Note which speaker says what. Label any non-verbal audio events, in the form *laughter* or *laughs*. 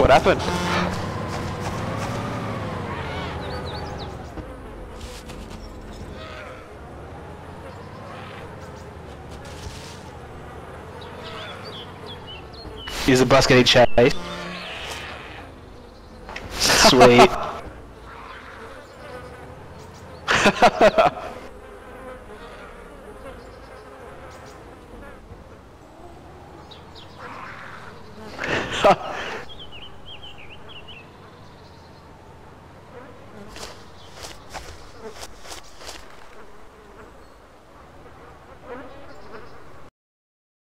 Speaker 1: What happened? Is the bus getting chased? Sweet. *laughs*